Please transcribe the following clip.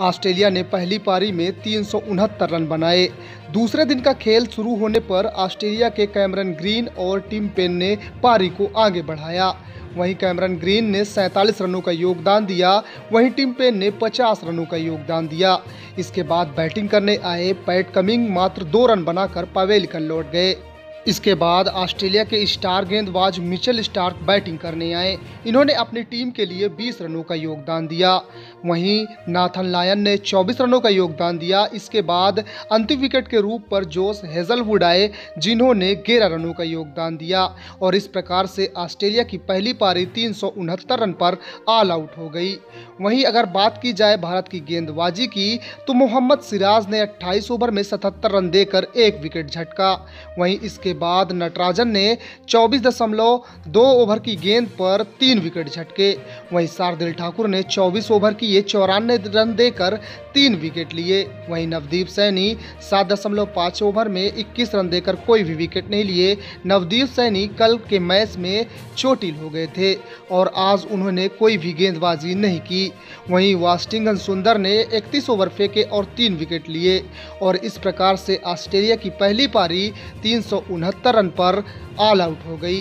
Australia ने पहली पारी में तीन सौ उनहत्तर रन बनाए। दूसरे दिन का खेल शुरू होने पर ऑस्ट्रेलिया के कैमरन ग्रीन और टिम पेन ने पारी को आगे बढ़ाया। वहीं कैमरन ग्रीन ने सैंतालीस रनों का योगदान दिया, वहीं टिम पेन ने 50 रनों का योगदान दिया। इसके बाद बैटिंग करने आए पैट कमिंग मात्र दो रन बनाकर पवेलिकन लौट गए। इसके बाद ऑस्ट्रेलिया के स्टार गेंदबाज मिचेल स्टार्क बैटिंग करने आए। इन्होंने अपनी टीम के लिए 20 रनों का योगदान दिया। वहीं नाथन लायन ने 24 रनों का योगदान दिया। इसके बाद अंतिम विकेट के रूप पर जोस हेजलवुड आए, जिन्होंने 11 रनों का योगदान दिया। और इस प्रकार से ऑस्ट्रेलिया की पहली पारी तीन सौ उनहत्तर रन पर ऑल आउट हो गई। वहीं अगर बात की जाए भारत की गेंदबाजी की तो मोहम्मद सिराज ने 28 ओवर में 77 रन देकर एक विकेट झटका। वहीं इसके बाद नटराजन ने चौबीस दशमलव दो ओवर की गेंद पर तीन विकेट झटके। वहीं शार्दिल ठाकुर ने 24 ओवर की ये चौरानवे रन देकर तीन विकेट लिए। वहीं नवदीप सैनी सात दशमलव पाँच ओवर में 21 रन देकर कोई भी विकेट नहीं लिए। नवदीप सैनी कल के मैच में चोटिल हो गए थे और आज उन्होंने कोई भी गेंदबाजी नहीं की। वहीं वास्टिंगन सुंदर ने 31 ओवर फेंके और तीन विकेट लिए और इस प्रकार से ऑस्ट्रेलिया की पहली पारी तीन रन पर ऑल आउट हो गई।